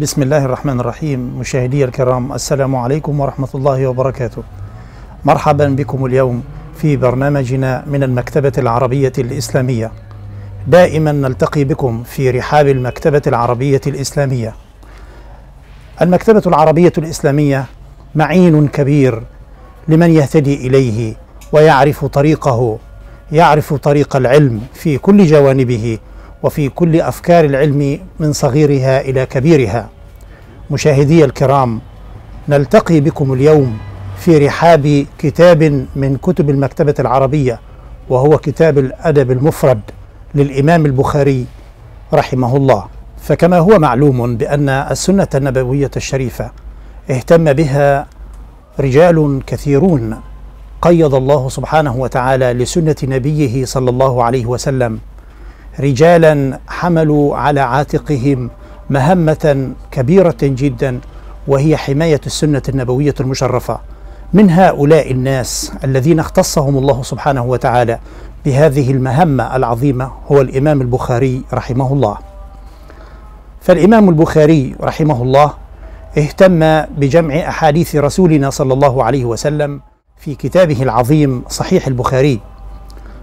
بسم الله الرحمن الرحيم مشاهدي الكرام السلام عليكم ورحمة الله وبركاته مرحبا بكم اليوم في برنامجنا من المكتبة العربية الإسلامية دائما نلتقي بكم في رحاب المكتبة العربية الإسلامية المكتبة العربية الإسلامية معين كبير لمن يهتدي إليه ويعرف طريقه يعرف طريق العلم في كل جوانبه وفي كل أفكار العلم من صغيرها إلى كبيرها. مشاهدي الكرام نلتقي بكم اليوم في رحاب كتاب من كتب المكتبة العربية وهو كتاب الأدب المفرد للإمام البخاري رحمه الله. فكما هو معلوم بأن السنة النبوية الشريفة اهتم بها رجال كثيرون قيض الله سبحانه وتعالى لسنة نبيه صلى الله عليه وسلم رجالا حملوا على عاتقهم مهمة كبيرة جدا وهي حماية السنة النبوية المشرفة. من هؤلاء الناس الذين اختصهم الله سبحانه وتعالى بهذه المهمة العظيمة هو الإمام البخاري رحمه الله. فالإمام البخاري رحمه الله اهتم بجمع أحاديث رسولنا صلى الله عليه وسلم في كتابه العظيم صحيح البخاري.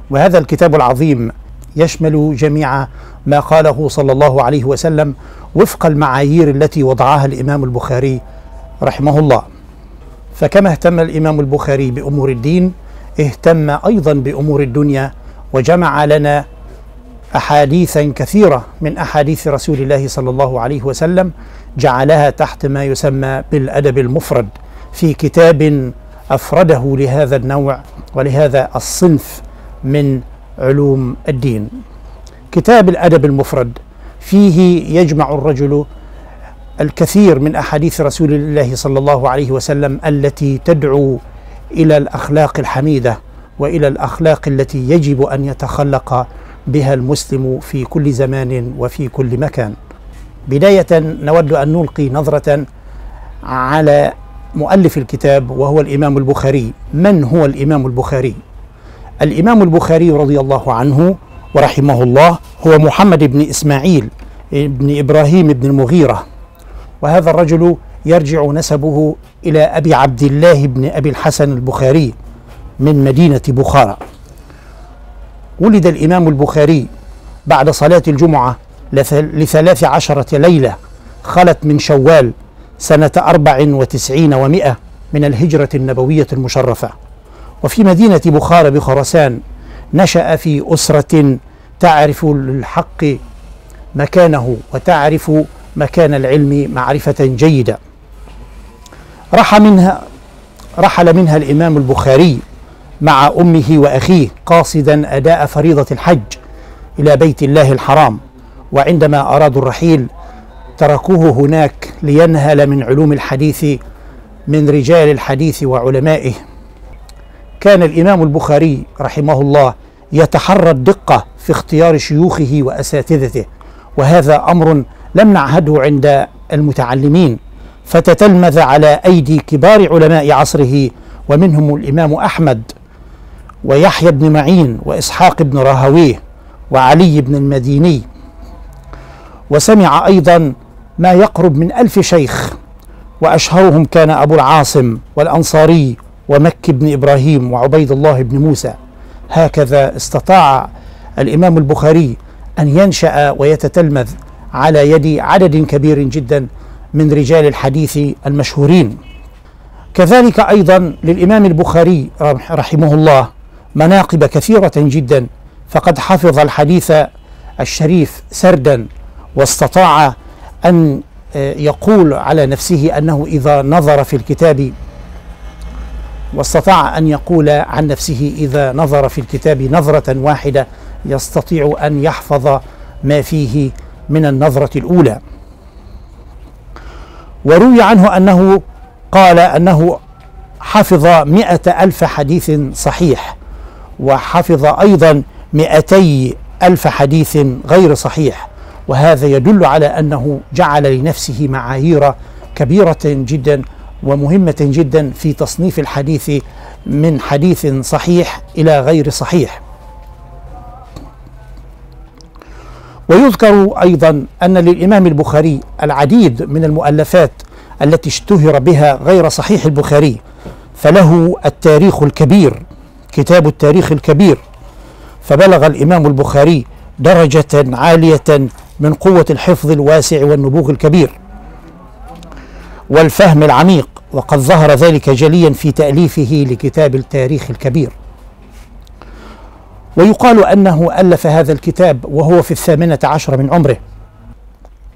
وهذا الكتاب العظيم يشمل جميع ما قاله صلى الله عليه وسلم وفق المعايير التي وضعها الإمام البخاري رحمه الله. فكما اهتم الإمام البخاري بأمور الدين اهتم أيضا بأمور الدنيا وجمع لنا احاديثا كثيرة من أحاديث رسول الله صلى الله عليه وسلم جعلها تحت ما يسمى بالأدب المفرد في كتاب أفرده لهذا النوع ولهذا الصنف من علوم الدين. كتاب الأدب المفرد فيه يجمع الرجل الكثير من أحاديث رسول الله صلى الله عليه وسلم التي تدعو إلى الأخلاق الحميدة وإلى الأخلاق التي يجب أن يتخلق بها المسلم في كل زمان وفي كل مكان. بداية نود أن نلقي نظرة على مؤلف الكتاب وهو الإمام البخاري من هو الإمام البخاري الإمام البخاري رضي الله عنه ورحمه الله هو محمد بن إسماعيل بن إبراهيم بن المغيرة وهذا الرجل يرجع نسبه إلى أبي عبد الله بن أبي الحسن البخاري من مدينة بخارى. ولد الإمام البخاري بعد صلاة الجمعة لثلاث عشرة ليلة خلت من شوال سنة أربع وتسعين ومائة من الهجرة النبوية المشرفة. وفي مدينة بخارى بخرسان نشأ في أسرة تعرف للحق مكانه وتعرف مكان العلم معرفة جيدة. رحل منها رحل منها الإمام البخاري مع أمه وأخيه قاصدا أداء فريضة الحج إلى بيت الله الحرام وعندما أرادوا الرحيل تركوه هناك لينهل من علوم الحديث من رجال الحديث وعلمائه. كان الإمام البخاري رحمه الله يتحرى الدقة في اختيار شيوخه وأساتذته وهذا أمر لم نعهده عند المتعلمين فتتلمذ على أيدي كبار علماء عصره ومنهم الإمام أحمد ويحيى بن معين وإسحاق بن راهويه وعلي بن المديني. وسمع أيضا ما يقرب من ألف شيخ وأشهرهم كان أبو العاصم والأنصاري ومكي بن إبراهيم وعبيد الله بن موسى. هكذا استطاع الإمام البخاري أن ينشأ ويتتلمذ على يد عدد كبير جدا من رجال الحديث المشهورين. كذلك أيضا للإمام البخاري رحمه الله مناقب كثيرة جدا فقد حفظ الحديث الشريف سردا واستطاع أن يقول على نفسه أنه إذا نظر في الكتاب واستطاع أن يقول عن نفسه إذا نظر في الكتاب نظرة واحدة يستطيع أن يحفظ ما فيه من النظرة الأولى. وروي عنه أنه قال أنه حفظ مئة ألف حديث صحيح وحفظ أيضا مئتي ألف حديث غير صحيح وهذا يدل على أنه جعل لنفسه معايير كبيرة جدا ومهمة جدا في تصنيف الحديث من حديث صحيح إلى غير صحيح. ويذكر أيضا أن للإمام البخاري العديد من المؤلفات التي اشتهر بها غير صحيح البخاري فله التاريخ الكبير كتاب التاريخ الكبير فبلغ الإمام البخاري درجة عالية من قوة الحفظ الواسع والنبوغ الكبير والفهم العميق وقد ظهر ذلك جليا في تأليفه لكتاب التاريخ الكبير. ويقال أنه ألف هذا الكتاب وهو في الثامنة عشر من عمره.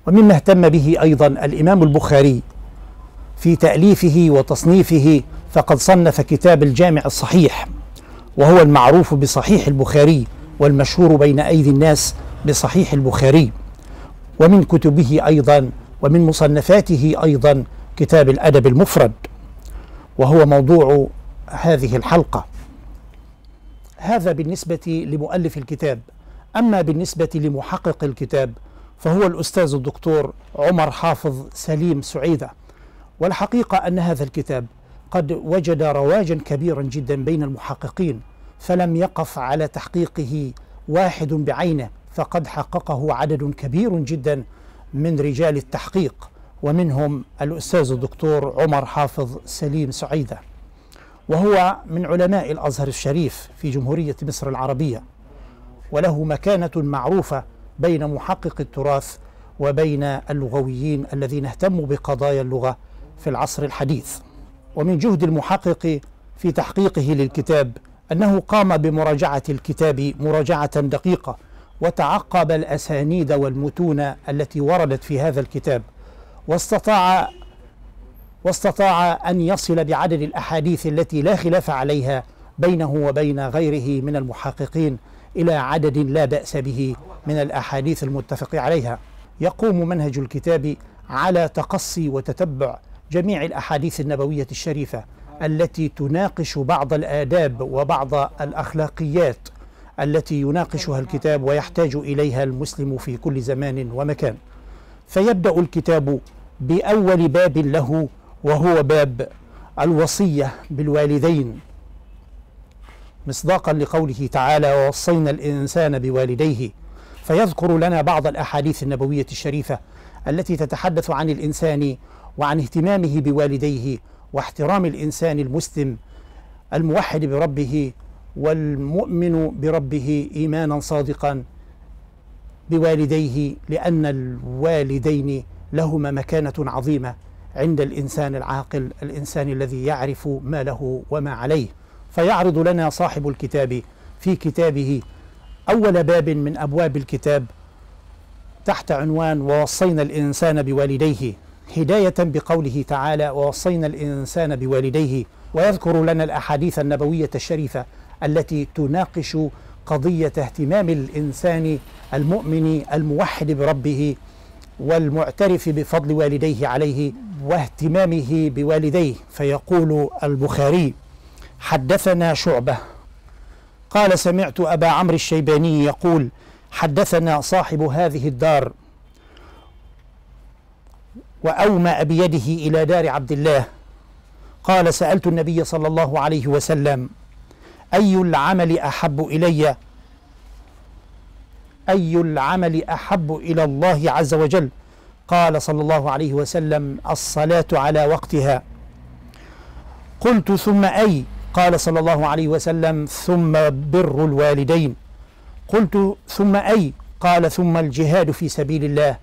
ومما اهتم به أيضا الإمام البخاري في تأليفه وتصنيفه فقد صنف كتاب الجامع الصحيح وهو المعروف بصحيح البخاري والمشهور بين أيدي الناس بصحيح البخاري. ومن كتبه أيضا ومن مصنفاته أيضا كتاب الأدب المفرد وهو موضوع هذه الحلقة. هذا بالنسبة لمؤلف الكتاب. أما بالنسبة لمحقق الكتاب فهو الأستاذ الدكتور عمر حافظ سليم سعيدة. والحقيقة أن هذا الكتاب قد وجد رواجا كبيرا جدا بين المحققين فلم يقف على تحقيقه واحد بعينه فقد حققه عدد كبير جدا من رجال التحقيق. ومنهم الأستاذ الدكتور عمر حافظ سليم سعيدة وهو من علماء الأزهر الشريف في جمهورية مصر العربية وله مكانة معروفة بين محقق التراث وبين اللغويين الذين اهتموا بقضايا اللغة في العصر الحديث. ومن جهد المحقق في تحقيقه للكتاب أنه قام بمراجعة الكتاب مراجعة دقيقة وتعقب الأسانيد والمتون التي وردت في هذا الكتاب. واستطاع واستطاع أن يصل بعدد الأحاديث التي لا خلاف عليها بينه وبين غيره من المحققين إلى عدد لا بأس به من الأحاديث المتفق عليها. يقوم منهج الكتاب على تقصي وتتبع جميع الأحاديث النبوية الشريفة التي تناقش بعض الآداب وبعض الأخلاقيات التي يناقشها الكتاب ويحتاج إليها المسلم في كل زمان ومكان. فيبدأ الكتاب بأول باب له وهو باب الوصية بالوالدين. مصداقا لقوله تعالى ووصينا الإنسان بوالديه فيذكر لنا بعض الأحاديث النبوية الشريفة التي تتحدث عن الإنسان وعن اهتمامه بوالديه واحترام الإنسان المسلم الموحد بربه والمؤمن بربه إيمانا صادقا. بوالديه لأن الوالدين لهما مكانة عظيمة عند الإنسان العاقل الإنسان الذي يعرف ما له وما عليه. فيعرض لنا صاحب الكتاب في كتابه أول باب من أبواب الكتاب تحت عنوان ووصينا الإنسان بوالديه هداية بقوله تعالى ووصينا الإنسان بوالديه ويذكر لنا الأحاديث النبوية الشريفة التي تناقش قضية اهتمام الإنسان المؤمن الموحد بربه والمعترف بفضل والديه عليه واهتمامه بوالديه فيقول البخاري حدثنا شعبة. قال سمعت أبا عمرو الشيباني يقول حدثنا صاحب هذه الدار وأومأ بيده إلى دار عبد الله. قال سألت النبي صلى الله عليه وسلم أي العمل أحب إلي؟ أي العمل أحب إلى الله عز وجل؟ قال صلى الله عليه وسلم الصلاة على وقتها. قلت ثم أي؟ قال صلى الله عليه وسلم ثم بر الوالدين. قلت ثم أي؟ قال ثم الجهاد في سبيل الله.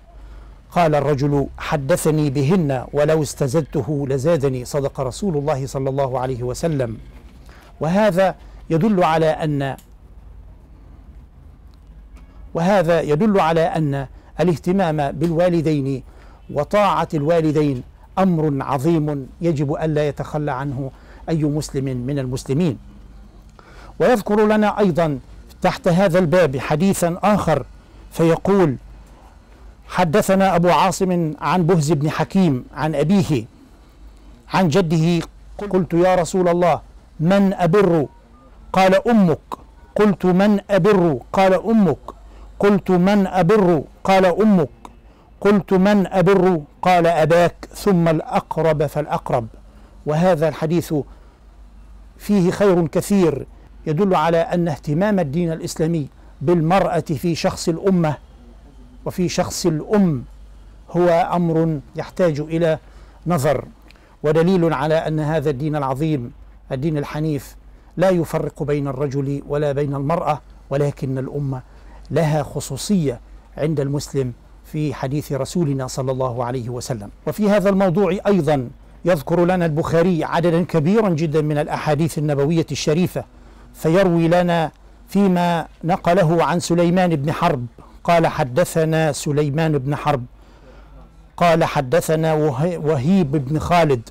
قال الرجل حدثني بهن ولو استزدته لزادني صدق رسول الله صلى الله عليه وسلم. وهذا يدل على أن وهذا يدل على أن الاهتمام بالوالدين وطاعة الوالدين أمر عظيم يجب ألا يتخلى عنه أي مسلم من المسلمين. ويذكر لنا أيضا تحت هذا الباب حديثا آخر فيقول حدثنا أبو عاصم عن بهز بن حكيم عن أبيه عن جده قلت يا رسول الله من أبر قال أمك. قلت من أبر؟ قال أمك. قلت من أبر؟ قال أمك. قلت من أبر؟ قال أباك. ثم الأقرب فالأقرب. وهذا الحديث فيه خير كثير يدل على أن اهتمام الدين الإسلامي بالمرأة في شخص الأمة وفي شخص الأم هو أمر يحتاج إلى نظر. ودليل على أن هذا الدين العظيم الدين الحنيف لا يفرق بين الرجل ولا بين المرأة ولكن الأمة لها خصوصية عند المسلم في حديث رسولنا صلى الله عليه وسلم. وفي هذا الموضوع أيضا يذكر لنا البخاري عددا كبيرا جدا من الأحاديث النبوية الشريفة فيروي لنا فيما نقله عن سليمان بن حرب. قال حدثنا سليمان بن حرب. قال حدثنا وهيب بن خالد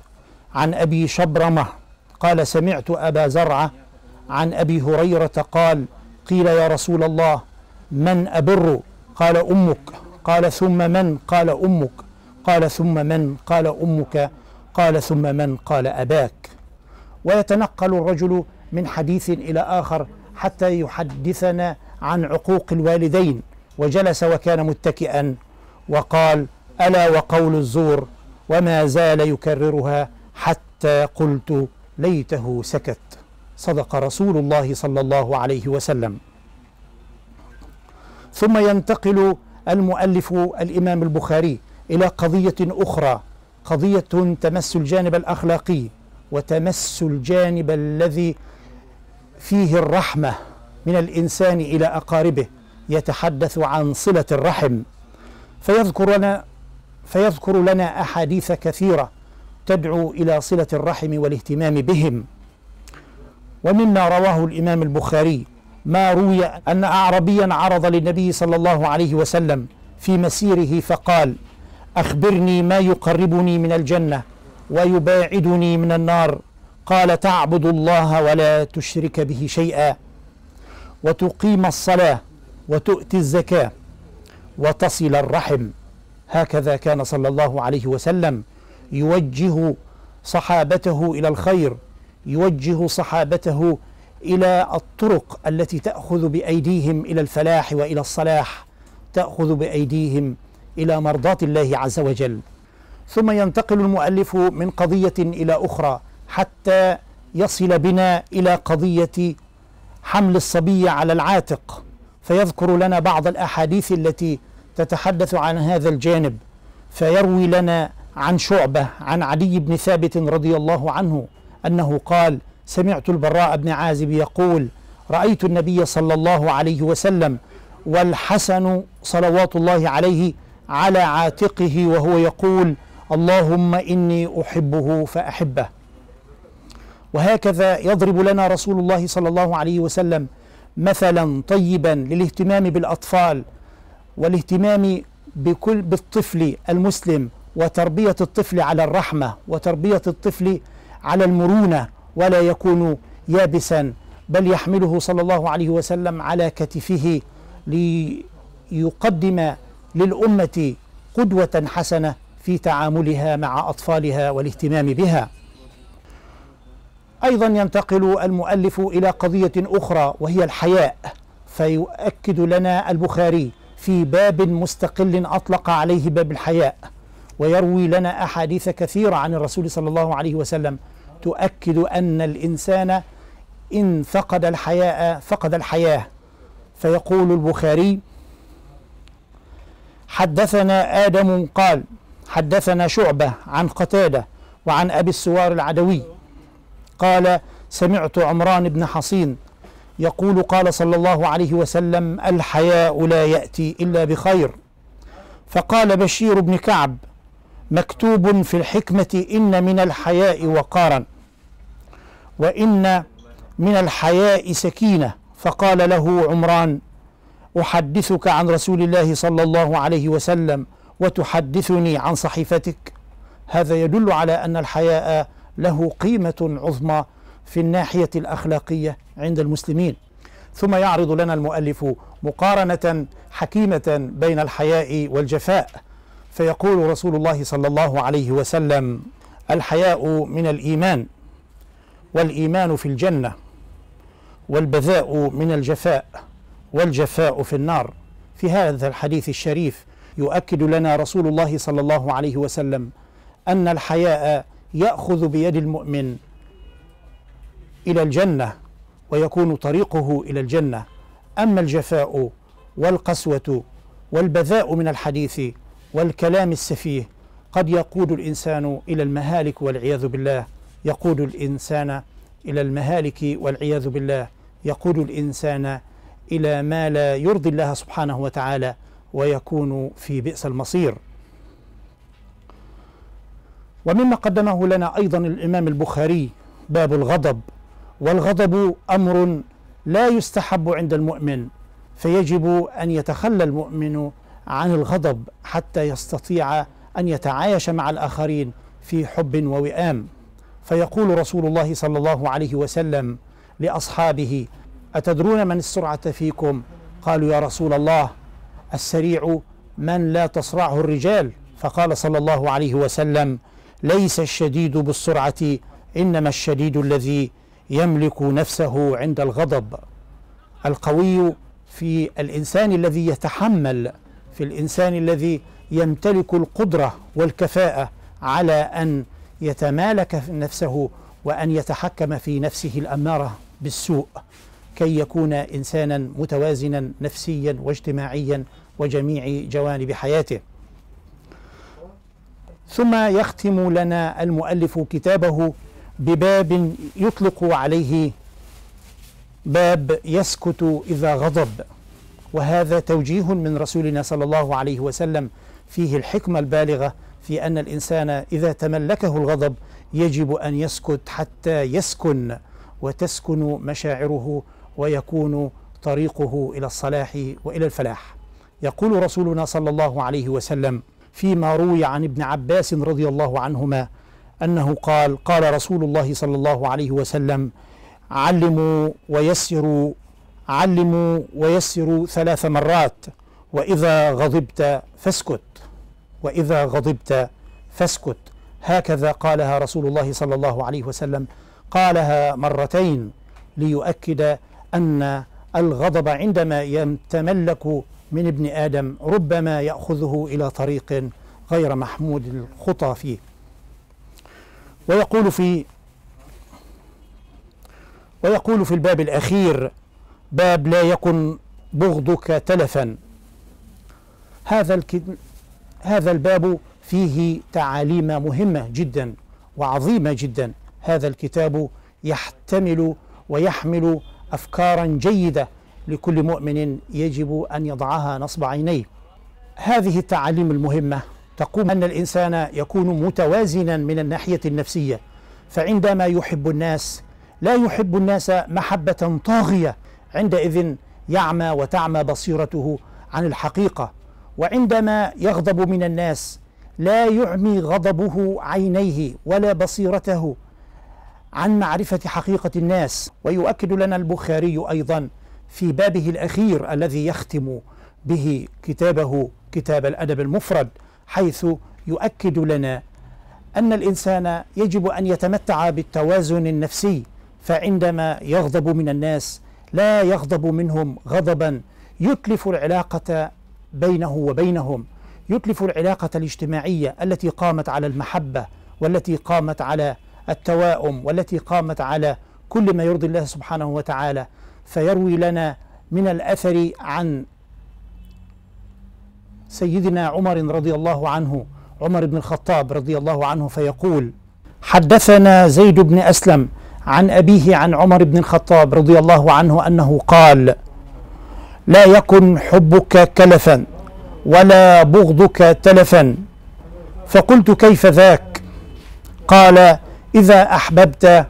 عن أبي شبرمة قال سمعت أبا زرعة عن أبي هريرة قال قيل يا رسول الله من أبر؟ قال أمك. قال ثم من؟ قال أمك. قال ثم من؟ قال أمك. قال ثم من؟ قال أباك. ويتنقل الرجل من حديث إلى آخر حتى يحدثنا عن عقوق الوالدين. وجلس وكان متكئا. وقال ألا وقول الزور وما زال يكررها حتى قلت ليته سكت. صدق رسول الله صلى الله عليه وسلم. ثم ينتقل المؤلف الإمام البخاري إلى قضية أخرى قضية تمس الجانب الأخلاقي وتمس الجانب الذي فيه الرحمة من الإنسان إلى أقاربه يتحدث عن صلة الرحم. فيذكر لنا فيذكر لنا أحاديث كثيرة تدعو إلى صلة الرحم والاهتمام بهم. ومما رواه الإمام البخاري ما روي أن اعربيا عرض للنبي صلى الله عليه وسلم في مسيره فقال أخبرني ما يقربني من الجنة ويباعدني من النار. قال تعبد الله ولا تشرك به شيئا. وتقيم الصلاة وتؤتي الزكاة وتصل الرحم. هكذا كان صلى الله عليه وسلم. يوجه صحابته إلى الخير يوجه صحابته إلى الطرق التي تأخذ بأيديهم إلى الفلاح وإلى الصلاح تأخذ بأيديهم إلى مرضاة الله عز وجل. ثم ينتقل المؤلف من قضية إلى أخرى حتى يصل بنا إلى قضية حمل الصبي على العاتق. فيذكر لنا بعض الأحاديث التي تتحدث عن هذا الجانب فيروي لنا عن شعبة عن علي بن ثابت رضي الله عنه أنه قال سمعت البراء بن عازب يقول رأيت النبي صلى الله عليه وسلم والحسن صلوات الله عليه على عاتقه وهو يقول اللهم إني أحبه فأحبه وهكذا يضرب لنا رسول الله صلى الله عليه وسلم مثلا طيبا للاهتمام بالأطفال والاهتمام بكل بالطفل المسلم وتربية الطفل على الرحمة وتربية الطفل على المرونة ولا يكون يابسا بل يحمله صلى الله عليه وسلم على كتفه ليقدم للأمة قدوة حسنة في تعاملها مع أطفالها والاهتمام بها. أيضا ينتقل المؤلف إلى قضية أخرى وهي الحياء فيؤكد لنا البخاري في باب مستقل أطلق عليه باب الحياء. ويروي لنا أحاديث كثيرة عن الرسول صلى الله عليه وسلم. تؤكد أن الإنسان إن فقد الحياء فقد الحياة. فيقول البخاري حدثنا آدم قال حدثنا شعبة عن قتادة وعن أبي السوار العدوي قال سمعت عمران بن حصين يقول قال صلى الله عليه وسلم الحياء لا يأتي إلا بخير. فقال بشير بن كعب مكتوب في الحكمة إن من الحياء وقارا وإن من الحياء سكينة. فقال له عمران أحدثك عن رسول الله صلى الله عليه وسلم وتحدثني عن صحيفتك. هذا يدل على أن الحياء له قيمة عظمى في الناحية الأخلاقية عند المسلمين. ثم يعرض لنا المؤلف مقارنة حكيمة بين الحياء والجفاء. فيقول رسول الله صلى الله عليه وسلم الحياء من الإيمان والإيمان في الجنة والبذاء من الجفاء والجفاء في النار. في هذا الحديث الشريف يؤكد لنا رسول الله صلى الله عليه وسلم أن الحياء يأخذ بيد المؤمن إلى الجنة ويكون طريقه إلى الجنة. أما الجفاء والقسوة والبذاء من الحديث والكلام السفيه. قد يقود الإنسان إلى المهالك والعياذ بالله. يقود الإنسان إلى المهالك والعياذ بالله. يقود الإنسان إلى ما لا يرضي الله سبحانه وتعالى ويكون في بئس المصير. ومما قدمه لنا أيضا الإمام البخاري باب الغضب. والغضب أمر لا يستحب عند المؤمن فيجب أن يتخلى المؤمن عن الغضب حتى يستطيع أن يتعايش مع الآخرين في حب ووئام. فيقول رسول الله صلى الله عليه وسلم لأصحابه أتدرون من السرعة فيكم؟ قالوا يا رسول الله السريع من لا تصرعه الرجال. فقال صلى الله عليه وسلم ليس الشديد بالسرعة إنما الشديد الذي يملك نفسه عند الغضب. القوي في الإنسان الذي يتحمل في الإنسان الذي يمتلك القدرة والكفاءة على أن يتمالك نفسه وأن يتحكم في نفسه الأمارة بالسوء كي يكون إنسانا متوازنا نفسيا واجتماعيا وجميع جوانب حياته. ثم يختم لنا المؤلف كتابه بباب يطلق عليه باب يسكت إذا غضب. وهذا توجيه من رسولنا صلى الله عليه وسلم فيه الحكمة البالغة في أن الإنسان إذا تملكه الغضب يجب أن يسكت حتى يسكن وتسكن مشاعره ويكون طريقه إلى الصلاح وإلى الفلاح. يقول رسولنا صلى الله عليه وسلم فيما روي عن ابن عباس رضي الله عنهما أنه قال قال رسول الله صلى الله عليه وسلم علموا ويسروا علموا ويسروا ثلاث مرات وإذا غضبت فاسكت وإذا غضبت فاسكت. هكذا قالها رسول الله صلى الله عليه وسلم. قالها مرتين ليؤكد أن الغضب عندما يتملك من ابن آدم ربما يأخذه إلى طريق غير محمود الخطى فيه. ويقول في ويقول في الباب الأخير باب لا يكن بغضك تلفا. هذا هذا الباب فيه تعاليم مهمة جدا وعظيمة جدا. هذا الكتاب يحتمل ويحمل افكارا جيدة لكل مؤمن يجب أن يضعها نصب عينيه. هذه التعاليم المهمة تقوم أن الإنسان يكون متوازنا من الناحية النفسية. فعندما يحب الناس لا يحب الناس محبة طاغية. عندئذ يعمى وتعمى بصيرته عن الحقيقة. وعندما يغضب من الناس لا يعمي غضبه عينيه ولا بصيرته عن معرفة حقيقة الناس. ويؤكد لنا البخاري أيضا في بابه الأخير الذي يختم به كتابه كتاب الأدب المفرد حيث يؤكد لنا أن الإنسان يجب أن يتمتع بالتوازن النفسي فعندما يغضب من الناس لا يغضب منهم غضبا. يتلف العلاقة بينه وبينهم. يتلف العلاقة الاجتماعية التي قامت على المحبة والتي قامت على التواؤم والتي قامت على كل ما يرضي الله سبحانه وتعالى. فيروي لنا من الأثر عن سيدنا عمر رضي الله عنه عمر بن الخطاب رضي الله عنه فيقول حدثنا زيد بن أسلم عن أبيه عن عمر بن الخطاب رضي الله عنه أنه قال لا يكن حبك كلفا ولا بغضك تلفا. فقلت كيف ذاك؟ قال إذا أحببت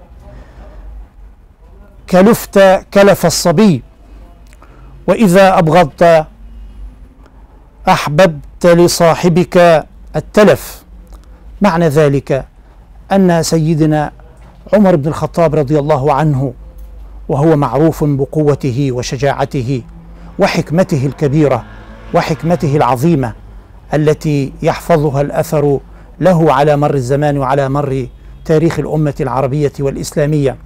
كلفت كلف الصبي وإذا أبغضت أحببت لصاحبك التلف. معنى ذلك أن سيدنا عمر بن الخطاب رضي الله عنه وهو معروف بقوته وشجاعته وحكمته الكبيرة وحكمته العظيمة التي يحفظها الأثر له على مر الزمان وعلى مر تاريخ الأمة العربية والإسلامية.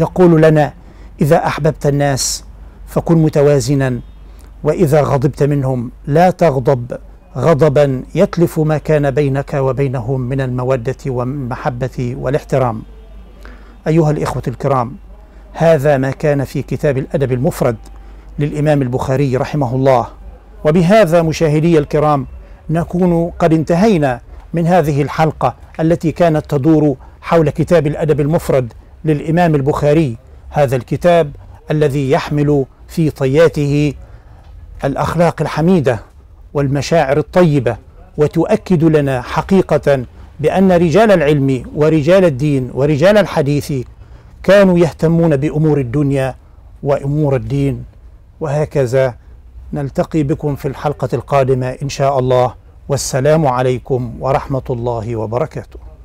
يقول لنا إذا أحببت الناس فكن متوازنا وإذا غضبت منهم لا تغضب غضبا يتلف ما كان بينك وبينهم من المودة والمحبة والإحترام. أيها الإخوة الكرام هذا ما كان في كتاب الأدب المفرد للإمام البخاري رحمه الله. وبهذا مشاهدي الكرام نكون قد انتهينا من هذه الحلقة التي كانت تدور حول كتاب الأدب المفرد للإمام البخاري. هذا الكتاب الذي يحمل في طياته الأخلاق الحميدة والمشاعر الطيبة وتؤكد لنا حقيقة بأن رجال العلم ورجال الدين ورجال الحديث كانوا يهتمون بأمور الدنيا وأمور الدين وهكذا نلتقي بكم في الحلقة القادمة إن شاء الله. والسلام عليكم ورحمة الله وبركاته.